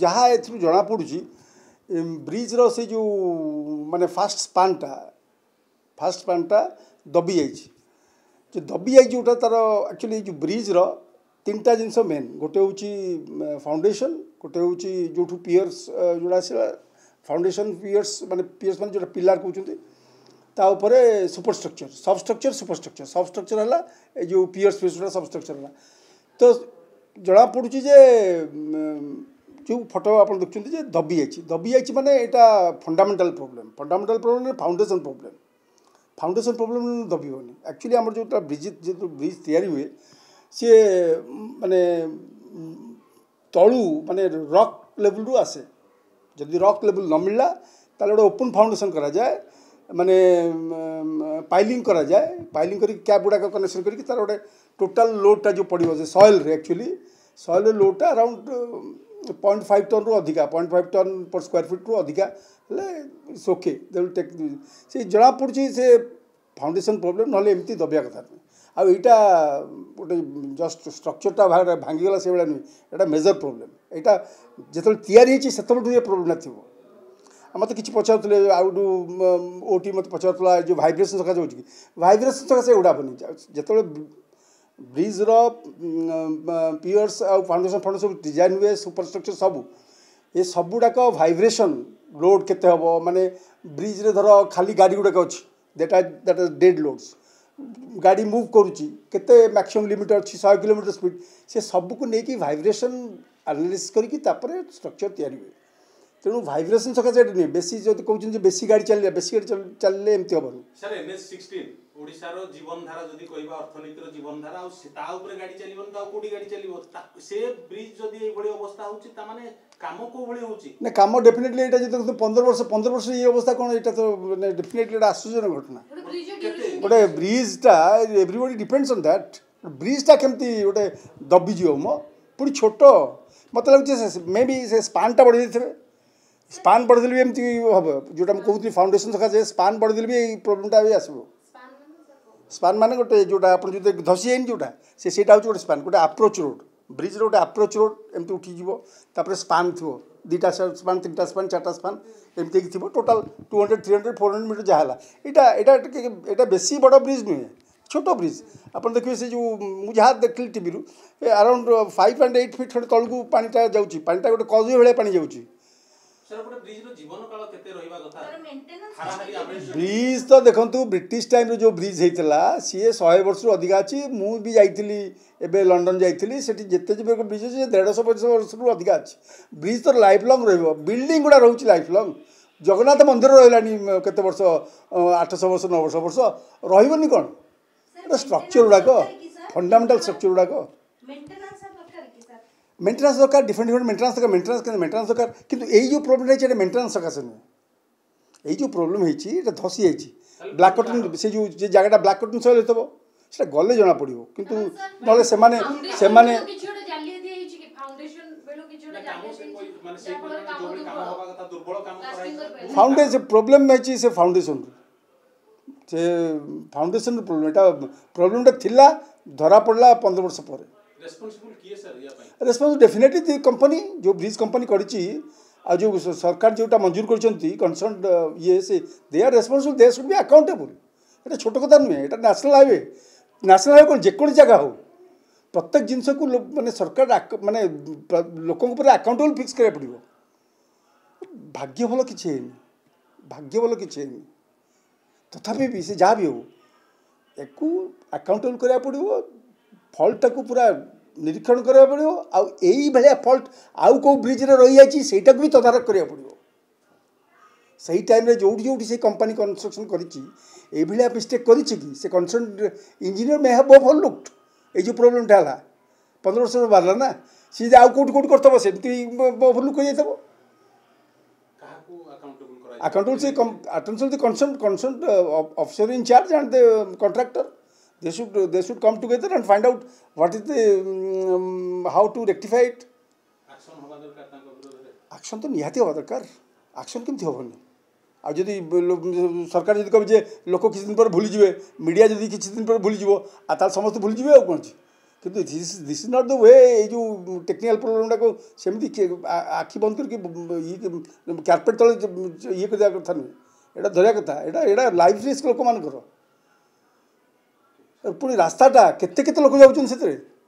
जहाँ एना पड़ू ब्रिज्र से जो मान फास्ट स्पाटा फास्ट स्पाटा दबी जाइए जो दबी जाइए जोटा तार एक्चुअली जो ब्रिज्र तीन टा जिन मेन गोटे हूँ फाउंडेसन गोटे हूँ जो पियर्स जो फाउंडेसन पियर्स मानते पियर्स मैं जो पिलार कहते तापर सुपर स्ट्रक्चर सब स्ट्रक्चर है जो पियर्स पियर्स स्ट्रक्चर है तो जमापड़ी पड़ू ଯେଉଁ ଫଟୋ ଆପଣ ଦେଖୁଛନ୍ତି ଯେ ଦବି ଯାଇଛି ଦବି ଯାଇଛି ମାନେ ଏଇଟା fundamental problem fundamental problem foundation problem foundation problem ଦବିବନି actually ଆମର ଯେଉଁଟା ବ୍ରିଜ୍ ଯେହେତୁ ବ୍ରିଜ୍ ତିଆରି ହୁଏ ସିଏ ମାନେ ତଳୁ ମାନେ ରକ୍ ଲେବୁଲ୍ରୁ ଆସେ ଯଦି ରକ୍ ଲେବୁଲ୍ ନ ମିଳିଲା ତାହେଲେ ଗୋଟେ ଓପନ୍ ଫାଉଣ୍ଡେସନ୍ କରାଯାଏ ମାନେ ପାଇଲିଂ କରାଯାଏ ପାଇଲିଂ କରିକି କ୍ୟାବ୍ ଗୁଡ଼ାକ କନେକ୍ସନ୍ କରିକି ତା'ର ଗୋଟେ ଟୋଟାଲ୍ ଲୋଡ଼୍ଟା ଯେଉଁ ପଡ଼ିବ ସେ ସଏଲ୍ରେ ଆକ୍ଚୁଆଲି ସଏଲ୍ରେ ଲୋଡ଼୍ଟା ଆରାଉଣ୍ଡ पॉइंट फाइव टन रु अधिका point five ton per square feet रु अधिका सोके टेक् सी जना पड़ी से फाउंडेसन प्रोब्लेम ना एमती दबिया कथा आउ या गोटे जस्ट स्ट्रक्चरटा भा, भांगीगला से भाया नुह एटा मेजर प्रोब्लेम यहाँ जिते यात प्रोब्लेम ना थी मत कि पचार ओटी मत पचार जो भाइब्रेसन सकाश जो भाइब्रेसन सका उड़ा बनी जो ବ୍ରିଜ୍ର ପିଅର୍ସ ଆଉ ଫାଉଣ୍ଡେସନ୍ ଫାଉଣ୍ଡେସନ୍ ସବୁ ଡିଜାଇନ୍ ହୁଏ ସୁପରଷ୍ଟ୍ରକ୍ଚର୍ ସବୁ ଏ ସବୁଗୁଡ଼ାକ ଭାଇବ୍ରେସନ୍ ଲୋଡ଼୍ କେତେ ହେବ ମାନେ ବ୍ରିଜ୍ରେ ଧର ଖାଲି ଗାଡ଼ି ଗୁଡ଼ାକ ଅଛି that is that is dead loads ଗାଡ଼ି ମୁଭ୍ କରୁଛି କେତେ ମ୍ୟାକ୍ସିମମ୍ ଲିମିଟ୍ ଅଛି ଶହେ କିଲୋମିଟର ସ୍ପିଡ଼୍ ସେ ସବୁକୁ ନେଇକି ଭାଇବ୍ରେସନ୍ ଆନାଲିସିସ୍ କରିକି ତାପରେ ଷ୍ଟ୍ରକ୍ଚର୍ ତିଆରି ହୁଏ ତେଣୁ ଭାଇବ୍ରେସନ୍ ସକାଶେ ଏଠି ନୁହେଁ ବେଶୀ ଯଦି କହୁଛନ୍ତି ଯେ ବେଶୀ ଗାଡ଼ି ଚାଲିଲେ ବେଶୀ ଗାଡ଼ି ଚାଲିଲେ ଏମିତି ହେବନି ସାର୍ ଏନ୍ଏସ୍ ସିକ୍ସଟିନ୍ ଓଡ଼ିଶାର ଜୀବନଧାରା ଯଦି କହିବା ଅର୍ଥନୀତିର ଜୀବନଧାରା ଆଉ ତା ଉପରେ ଗାଡ଼ି ଚାଲିବନି ତ ଆଉ କେଉଁଠି ଗାଡ଼ି ଚାଲିବ ସେ ବ୍ରିଜ୍ ଯଦି ଏଇଭଳି ଅବସ୍ଥା ହେଉଛି ତା ମାନେ କାମ କୋଉ ଭଳି ହେଉଛି ନା କାମ ଡେଫିନେଟଲି ଏଇଟା ଯଦି ଦେଖନ୍ତୁ ପନ୍ଦର ବର୍ଷ ପନ୍ଦର ବର୍ଷ ଏଇ ଅବସ୍ଥା କ'ଣ ଏଇଟା ତ ଡେଫିନେଟଲି ଏଇଟା ଆଶ୍ଚର୍ଯ୍ୟଜନକ ଘଟଣା ଗୋଟେ ବ୍ରିଜ୍ଟା ଏଭ୍ରିବଡ଼ି ଡିପେଣ୍ଡସ୍ ଅନ୍ ଦ୍ୟାଟ୍ ବ୍ରିଜ୍ଟା କେମିତି ଗୋଟେ ଦବିଯିବ ମୋ ପୁଣି ଛୋଟ ମୋତେ ଲାଗୁଛି ସେ ମେ ବି ସେ ସ୍ପାନ୍ଟା ବଢ଼େଇ ଦେଇଥିବେ ସ୍ପାନ୍ ବଢ଼ିଦେଲେ ବି ଏମିତି ହେବ ଯେଉଁଟା ମୁଁ କହୁଥିଲି ଫାଉଣ୍ଡେସନ୍ ସକାଶେ ସ୍ପାନ୍ ବଢ଼ିଦେଲେ ବି ଏଇ ପ୍ରୋବ୍ଲେମ୍ଟା ବି ଆସିବ ସ୍ପାନ୍ ମାନେ ଗୋଟେ ଯେଉଁଟା ଆପଣ ଯଦି ଧସି ହେଇନି ଯେଉଁଟା ସେ ସେଇଟା ହେଉଛି ଗୋଟେ ସ୍ପାନ୍ ଗୋଟେ ଆପ୍ରୋଚ୍ ରୋଡ଼୍ ବ୍ରିଜ୍ର ଗୋଟେ ଆପ୍ରୋଚ୍ ରୋଡ଼୍ ଏମିତି ଉଠିଯିବ ତାପରେ ସ୍ପାନ୍ ଥିବ ଦୁଇଟା ସ୍ପାନ୍ ତିନିଟା ସ୍ପାନ୍ ଚାରିଟା ସ୍ପାନ୍ ଏମିତି ହେଇକି ଥିବ total two hundred three hundred four hundred metre ଯାହା ହେଲା ଏଇଟା ଏଇଟା ଟିକେ ଏଇଟା ବେଶୀ ବଡ଼ ବ୍ରିଜ୍ ନୁହେଁ ଛୋଟ ବ୍ରିଜ୍ ଆପଣ ଦେଖିବେ ସେ ଯେଉଁ ମୁଁ ଯାହା ଦେଖିଲି ଟିଭିରୁ a around five and eight feet ଖଣ୍ଡେ ତଳକୁ ପାଣିଟା ଯାଉଛି ପାଣିଟା ଗୋଟେ କଦଳୀ ଭଳିଆ ପାଣି ଯାଉଛି ब्रिज तो देखिन्छु ब्रिटिस टाइम जो ब्रिज है छ सि शे बर्ष रु अधिक भी मिल्छ ए लन्डन जाइ जे ब्रिज देढश वर्ष वर्ष अधिक अच्छु ब्रिज तो लाइफ लङ र बड्ड गुडा लाइफ लङ जगन्नाथ मन्दिर रहेबर्ष आठश वर्ष नवश वर्ष रि क्रक्चर गुडाक फण्डामेन्टाल स्ट्रक्चर गुडक মেনটেন্যান্স দরকার ডিফারেন্ট ডিফারেন্ট মেনটেন্যান্স দরকার মেনটেন্যান্স কিন্তু মেনটেন্যান্স দরকার কিন্তু এই যে প্রবলেমটা হয়েছে এটা মেনটেন্যান্স সকাশে নয় এই যে প্রবলেম হয়েছে এটা ধসি হয়েছে ব্ল্যাক কটন সে যে যে জায়গাটা ব্ল্যাক কটন সয়েল হতে সেটা গলে জানা পড়িব কিন্তু নহলে মানে সেমানে সেমানে মানে ফাউন্ডেশন প্রবলেম হয়েছে সে ফাউন্ডেশন সে ফাউন্ডেশন প্রবলেম এটা প্রবলেমটা লা ধরা পড়লা পনেরো বর্ষ পরে रेस्पन्स डेफिनेटली दि कंपनी जो ब्रिज कंपनी कर जो सरकार जो मंजूर कर दे आर रेस्पन्सबुल दे सुड भी आकाउंटेबुल छोट कथा नुहे यहाँ न्यासनाल हाईवे न्यासनाल हाइवे कौन जेको जगह हो प्रत्येक जिनस को मानते सरकार मानने लोक आकाउंटेबल फिक्स कराया पड़ो भाग्य भल कि है भाग्य भल कि है भी सी जहाँ भी हो एक आकाउंटेबल पड़ो ଫଲ୍ଟଟାକୁ ପୁରା ନିରୀକ୍ଷଣ କରିବାକୁ ପଡ଼ିବ ଆଉ ଏଇଭଳିଆ ଫଲ୍ଟ ଆଉ କେଉଁ ବ୍ରିଜ୍ରେ ରହିଯାଇଛି ସେଇଟାକୁ ବି ତଦାରଖ କରିବାକୁ ପଡ଼ିବ ସେହି ଟାଇମ୍ରେ ଯେଉଁଠି ଯେଉଁଠି ସେ କମ୍ପାନୀ କନଷ୍ଟ୍ରକ୍ସନ୍ କରିଛି ଏଇଭଳିଆ ମିଷ୍ଟେକ୍ କରିଛି କି ସେ କନଷ୍ଟ୍ରକ୍ସନ୍ ଇଞ୍ଜିନିୟର ମେ ହାଭ୍ ବୋ ଭଲ୍ ଲୁକ୍ଡ ଏଇ ଯେଉଁ ପ୍ରୋବ୍ଲେମ୍ଟା ହେଲା ପନ୍ଦର ବର୍ଷ ବାହାରିଲା ନା ସିଏ ଯେ ଆଉ କେଉଁଠି କେଉଁଠି କରିଥିବ ସେମିତି ଭୁଲ ହୋଇଯାଇଥିବ ଆକାଉଣ୍ଟେବୁଲ୍ ସେ attention the concern concern officer in charge and the contractor They should, they should come together and find out what is the, um, how to rectify it. Action তো নিহাতি হওয়া দরকার আকশন কেমতি হবনি আর যদি সরকার যদি কবে যে লোক কিছুদিন পরে ভুলে যাবে মিডিয়া যদি কিছুদিন পরে ভুলে যাব আর তাহলে সমস্ত ভুলে যাবে আর কোণ কিন্তু this this is not the way এই যে টেকনিক্যাল প্রবলেমটাকে সেমিতি আখি বন্ধ করি ইয়ে কার্পেট তলে ইয়ে করে দেওয়ার কথা নুহে এটা ধরিয়া কথা এটা এটা লাইফ রিস্ক লোকমানଙ୍କର ¡Puedes it, que te lo que yo